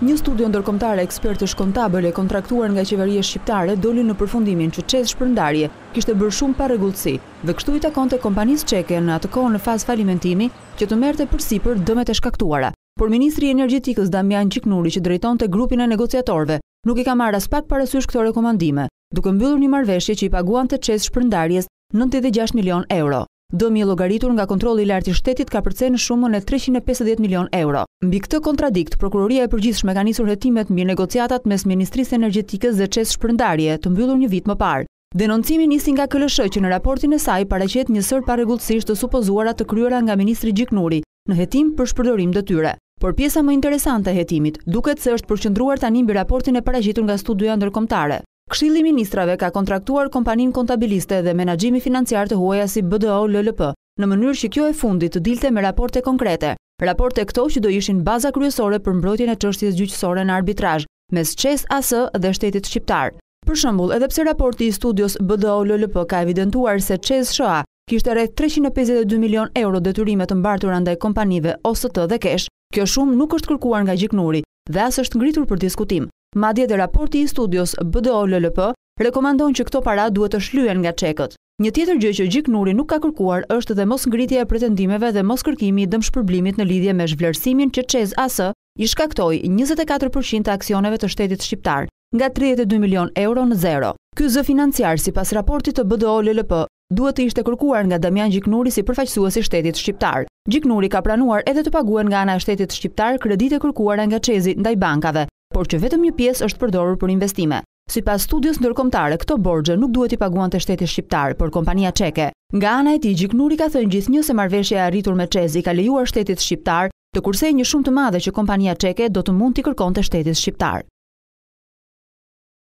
Një studio ndërkombëtar ekspertësh kontabël e kontraktuar nga qeveria shqiptare doli në përfundimin që Çez Shpërndarje kishte bërë shumë parregullsi dhe kështu i takonte kompanisë çeke në atë kohë në fazë falimentimi që të merrte përsipër dëmet e shkaktuara. Por ministri i Energjetikës Damian Gjiknuri që drejtonte grupin e negociatorëve nuk i ka marrë aspak parasysh këto rekomandime, duke mbyllur një marrëveshje që i paguante Çez Shpërndarjes nëntëdhjetë e gjashtë milionë euro. Dëmi i llogaritur nga Kontrolli i Lartë i Shtetit kapërcen shumën e treqind e pesëdhjetë milionë euro. Mbi këtë kontradiktë, Prokuroria e Përgjithshme ka nisur hetimet mbi negociatat mes Ministrisë së Energjetikës dhe Çez Shpërndarje, të mbyllur një vit më parë. Denoncimi nisi nga KLSH që në raportin e saj paraqet një sërë parregullsish të supozuara të kryera nga ministri Gjiknuri në hetim për shpërdorim detyre. Por pjesa më interesante e hetimit, duket se është përqendruar tani mbi raportin e paraqitur nga studioja ndërkombëtare. Këshilli i Ministrave ka kontraktuar kompaninë kontabiliste dhe menaxhimi financiar të huaja si BDO LLP, në mënyrë që kjo e fundit të dilte me raporte konkrete, raporte këto që do ishin baza kryesore për mbrojtjen e çështjes gjyqësore në arbitrazh mes ÇEZ as dhe shtetit shqiptar. Për shembull, edhe pse raporti i studios BDO LLP ka evidentuar se ÇEZ SHA kishte rreth treqind e pesëdhjetë e dy milionë euro detyrime të mbartura ndaj kompanive OST dhe KESH, Kjo shumë nuk është kërkuar nga Gjiknuri dhe as është ngritur për diskutim. Madje dhe raporti i studios BDO-LLP rekomandon që këto para duhet të shlyhen nga çekët. Një tjetër gjë që Gjiknuri nuk ka kërkuar është dhe mosngritja e pretendimeve dhe moskërkimi i dëmshpërblimit në lidhje me zhvlerësimin që ÇEZ as i shkaktoi njëzet e katër për qind të aksioneve të shtetit shqiptar, nga tridhjetë e dy milionë euro në zero. Ky zë financiar, sipas raportit të BDO-LLP, duhet të ishte kërkuar nga Damian Gjiknuri si përfaqësues i shtetit shqiptar. Gjiknuri ka pranuar edhe të paguhen nga ana e shtetit shqiptar kreditë e kërkuara nga Çezi ndaj bankave, por që vetëm një pjesë është përdorur për investime. Sipas studios ndërkombëtare, këto borxhe nuk duhet t'i paguante shteti shqiptar, por kompania çeke. Nga ana e tij, Gjiknuri ka thënë gjithnjë se marrëveshja e arritur me Çez i ka lejuar shtetit shqiptar të kursejë një shumë të madhe që kompania çeke do të mund t'i kërkonte shtetit shqiptar.